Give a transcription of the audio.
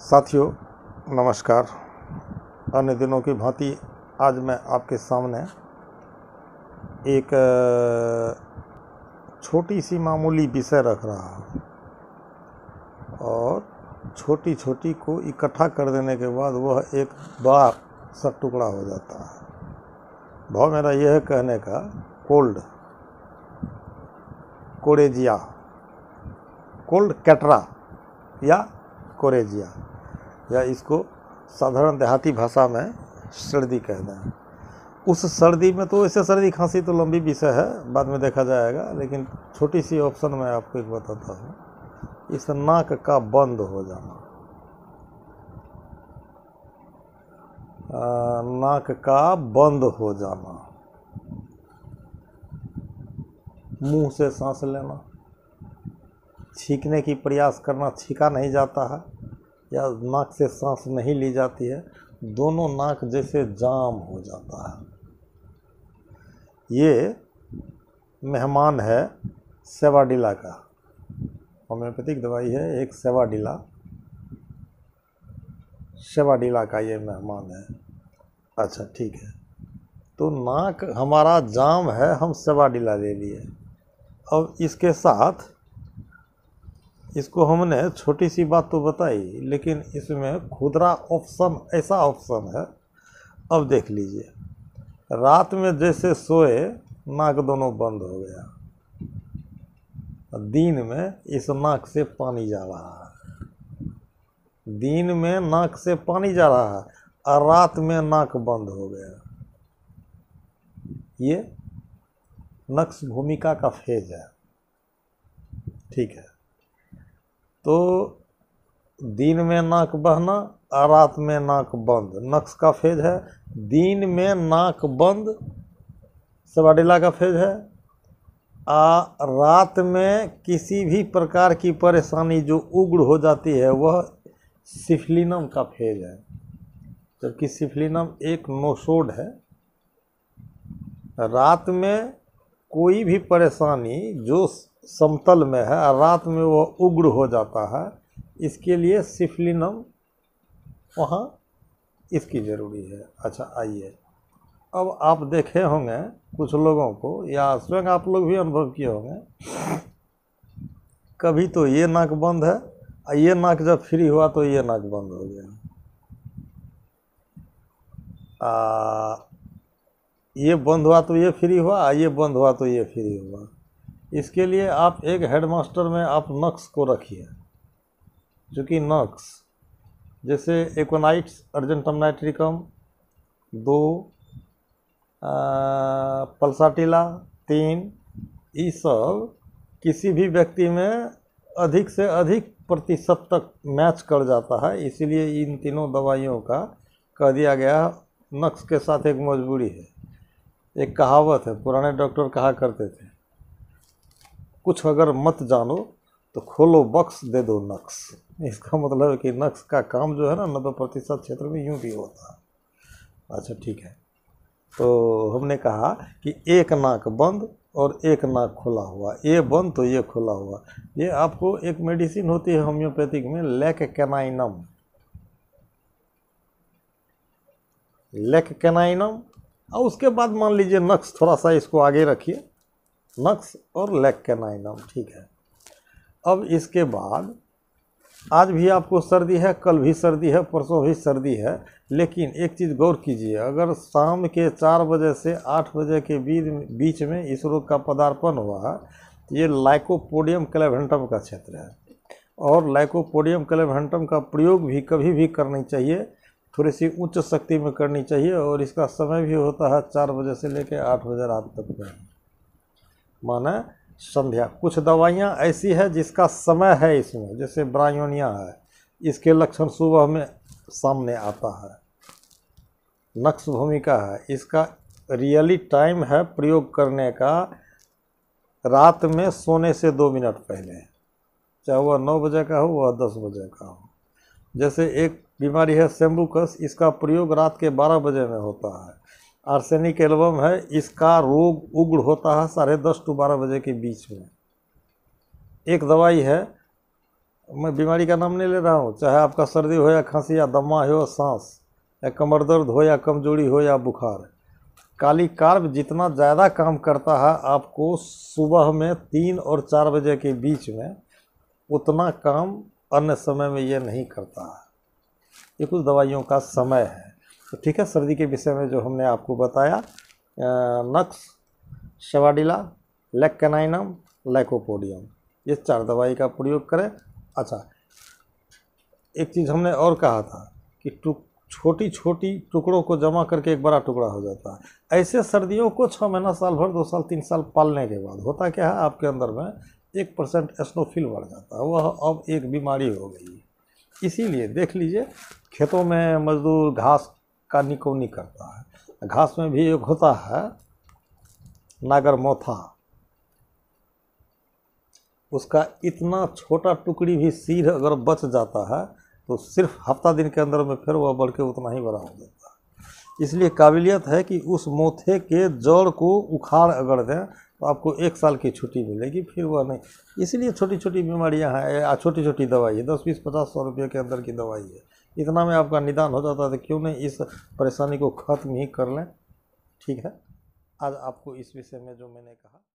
साथियों, नमस्कार। अन्य दिनों की भांति आज मैं आपके सामने एक छोटी सी मामूली विषय रख रहा हूँ और छोटी छोटी को इकट्ठा कर देने के बाद वह एक बड़ा सा टुकड़ा हो जाता है। भाव मेरा यह कहने का, कोल्ड, कोरेजिया, कोल्ड कैटरा या कोरेजिया। या इसको साधारण देहाती भाषा में सर्दी कह दें। उस सर्दी में तो वैसे सर्दी खांसी तो लंबी विषय है बाद में देखा जाएगा लेकिन छोटी सी ऑप्शन मैं आपको एक बताता हूँ। इस नाक का बंद हो जाना। आ, नाक का बंद हो जाना। मुँह से सांस लेना। छींकने की प्रयास करना छीका नहीं जाता है। या नाक से सांस नहीं ली जाती है, दोनों नाक जैसे जाम हो जाता है। ये मेहमान है सेवाडिला का। होम्योपैथिक दवाई है, एक सेवाडिला। सेवाडिला का ये मेहमान है। अच्छा ठीक है। तो नाक हमारा जाम है, हम सेवाडिला ले लिए। अब इसके साथ इसको हमने छोटी सी बात तो बताई, लेकिन इसमें खुदरा ऑप्शन, ऐसा ऑप्शन है। अब देख लीजिए। रात में जैसे सोए, नाक दोनों बंद हो गया। दिन में इस नाक से पानी जा रहा है। दिन में नाक से पानी जा रहा है और रात में नाक बंद हो गया। ये नक्श भूमिका का फ़ेज़ है। ठीक है। तो दिन में नाक बहना और रात में नाक बंद। नक्स का फ़ेज़ है, दिन में नाक बंद, सवाडिला का फ़ेज़ है। आ, रात में किसी भी प्रकार की परेशानी जो उग्र हो जाती है, वह सिफलिनम का फ़ेज़ है। जबकि सिफलिनम एक नोसोड है। रात में कोई भी परेशानी जो समतल में है और रात में वह उग्र हो जाता है इसके लिए सिफलिनम वहाँ इसकी ज़रूरी है। अच्छा आइए। अब आप देखे होंगे कुछ लोगों को या स्वयं आप लोग भी अनुभव किए होंगे कभी तो ये नाक बंद है और ये नाक जब फ्री हुआ तो ये नाक बंद हो गया। आ, ये बंद हुआ तो ये फ्री हुआ ये बंद हुआ तो ये फ्री हुआ। इसके लिए आप एक हेडमास्टर में आप नक्स को रखिए, जो कि नक्स जैसे एकोनाइट्स अर्जेंटम नाइट्रिकम दो पल्साटिला तीन, ये सब किसी भी व्यक्ति में अधिक से अधिक प्रतिशत तक मैच कर जाता है, इसीलिए इन तीनों दवाइयों का कह दिया गया नक्स के साथ एक मजबूरी है। एक कहावत है, पुराने डॉक्टर कहा करते थे कुछ अगर मत जानो तो खोलो बक्स, दे दो नक्स। इसका मतलब है कि नक्स का काम जो है ना, नब्बे प्रतिशत क्षेत्र में यूँ भी होता है। अच्छा ठीक है। तो हमने कहा कि एक नाक बंद और एक नाक खुला हुआ। ये बंद तो ये खुला हुआ। ये आपको एक मेडिसिन होती है होम्योपैथिक में लेक कैनाइनम लेक कैनाइनम और उसके बाद मान लीजिए नक्स थोड़ा सा इसको आगे रखिए। नक्स और लेक कैनाइनम ठीक है। अब इसके बाद, आज भी आपको सर्दी है, कल भी सर्दी है, परसों भी सर्दी है, लेकिन एक चीज़ गौर कीजिए, अगर शाम के चार बजे से आठ बजे के बीच में इस रोग का पदार्पण हुआ है तो ये लाइकोपोडियम क्लेवेंटम का क्षेत्र है। और लाइकोपोडियम क्लेवेंटम का प्रयोग भी कभी भी करनी चाहिए, थोड़ी सी उच्च शक्ति में करनी चाहिए, और इसका समय भी होता है चार बजे से लेकर आठ बजे रात तक में। माने संध्या। कुछ दवाइयाँ ऐसी है जिसका समय है इसमें, जैसे ब्रायोनिया है। इसके लक्षण सुबह में सामने आता है। नक्श भूमिका है। इसका रियली टाइम है प्रयोग करने का रात में सोने से दो मिनट पहले। चाहे वह नौ बजे का हो, वह दस बजे का हो। जैसे एक बीमारी है सेम्बुकस, इसका प्रयोग रात के बारह बजे में होता है। आर्सेनिक एल्बम है, इसका रोग उग्र होता है साढ़े दस टू बारह बजे के बीच में। एक दवाई है, मैं बीमारी का नाम नहीं ले रहा हूँ, चाहे आपका सर्दी हो या खांसी या दमा हो या सांस, या कमर दर्द हो या कमज़ोरी हो या बुखार, काली कार्ब जितना ज़्यादा काम करता है आपको सुबह में तीन और चार बजे के बीच में, उतना काम अन्य समय में ये नहीं करता है। ये कुछ दवाइयों का समय है। तो ठीक है, सर्दी के विषय में जो हमने आपको बताया नक्स, शवाडिला, लेक्केनाइनम, लैकोपोडियम। ये चार दवाई का प्रयोग करें। अच्छा एक चीज़ हमने और कहा था कि टुक छोटी छोटी टुकड़ों को जमा करके एक बड़ा टुकड़ा हो जाता है। ऐसे सर्दियों को छः महीना, साल भर, दो साल, तीन साल पालने के बाद होता क्या है, आपके अंदर में एक परसेंट स्नोफिल बढ़ जाता है। वह अब एक बीमारी हो गई इसीलिए देख लीजिए, खेतों में मजदूर, घास का निकौनी करता है। घास में भी एक होता है नागर मोथा उसका इतना छोटा टुकड़ी भी सिर अगर बच जाता है तो सिर्फ़ हफ़्ता दिन के अंदर में फिर वह बढ़ के उतना ही बड़ा हो जाता है। इसलिए काबिलियत है कि उस मोथे के जड़ को उखाड़ अगर दें तो आपको एक साल की छुट्टी मिलेगी, फिर वह नहीं। इसलिए छोटी छोटी बीमारियाँ हैं छोटी छोटी दवाई है, दस, बीस, पचास सौ रुपये के अंदर की दवाई है। इतना में आपका निदान हो जाता है तो क्यों नहीं इस परेशानी को ख़त्म ही कर लें? ठीक है? आज आपको इस विषय में जो मैंने कहा